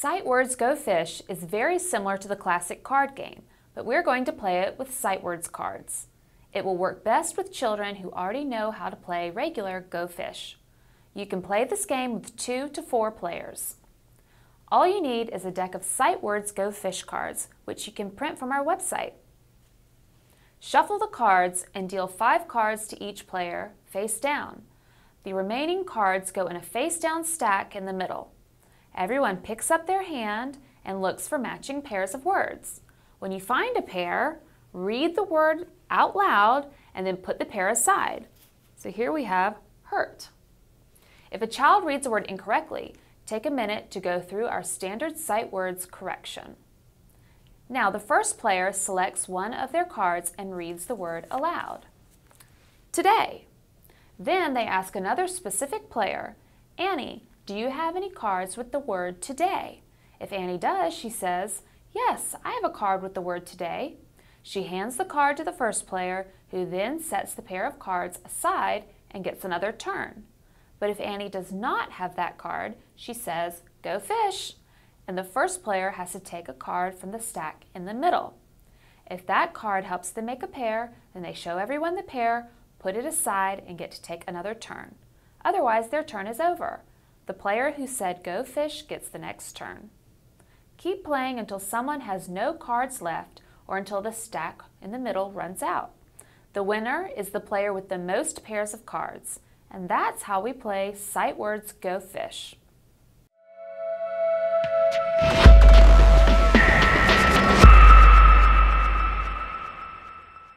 Sight Words Go Fish is very similar to the classic card game, but we're going to play it with sight words cards. It will work best with children who already know how to play regular Go Fish. You can play this game with two to four players. All you need is a deck of Sight Words Go Fish cards, which you can print from our website. Shuffle the cards and deal five cards to each player, face down. The remaining cards go in a face down stack in the middle. Everyone picks up their hand and looks for matching pairs of words. When you find a pair, read the word out loud and then put the pair aside. So here we have hurt. If a child reads a word incorrectly, take a minute to go through our standard sight words correction. Now the first player selects one of their cards and reads the word aloud. Today. Then they ask another specific player, Annie, do you have any cards with the word today? If Annie does, she says, Yes, I have a card with the word today. She hands the card to the first player, who then sets the pair of cards aside and gets another turn. But if Annie does not have that card, she says, Go fish! And the first player has to take a card from the stack in the middle. If that card helps them make a pair, then they show everyone the pair, put it aside, and get to take another turn. Otherwise, their turn is over. The player who said go fish gets the next turn. Keep playing until someone has no cards left or until the stack in the middle runs out. The winner is the player with the most pairs of cards, and that's how we play Sight Words Go Fish.